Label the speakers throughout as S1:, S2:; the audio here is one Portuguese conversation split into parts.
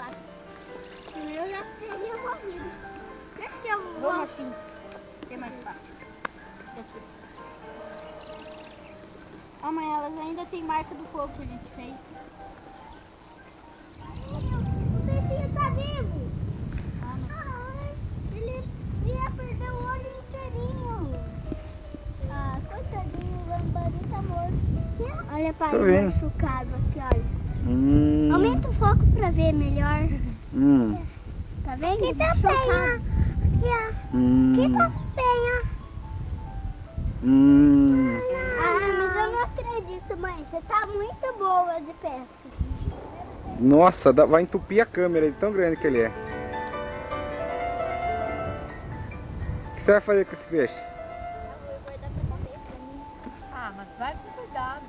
S1: lá. Já seria morrido. Acho que eu vou... Vamos assim. Tem mais fácil. Amanhã elas ainda têm marca do fogo que a gente fez.
S2: O peixinho tá vivo.
S1: Ah,
S2: ah, ele ia perder o olho inteirinho. Ah, coitadinho, o lambari tá morto. Olha pai
S3: ele
S2: machucado aqui, olha.
S3: Hum.
S2: Aumenta o foco pra ver melhor.
S3: Hum.
S2: Tá vendo? Que tá penha. Aqui, ó.
S3: Hum.
S2: Que tá penha.
S3: Hum.
S2: Ah, mas eu não acredito, mãe. Você tá muito boa de pesca.
S3: Nossa, dá- vai entupir a câmera de tão grande que ele é. O que você vai fazer com esse peixe?
S4: Ah, mas vai com cuidado.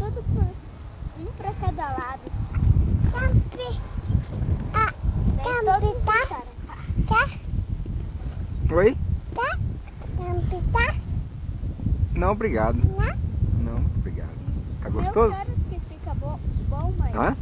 S2: Tudo. Por, um pra cada lado. Campi. Ah, Campi tá? Quer?
S3: Oi?
S2: Quer? Campi tá?
S3: Não, obrigado.
S2: Não?
S3: Não, muito obrigado. Tá gostoso?
S2: Eu quero que fica bo bom, mãe.
S3: Hã?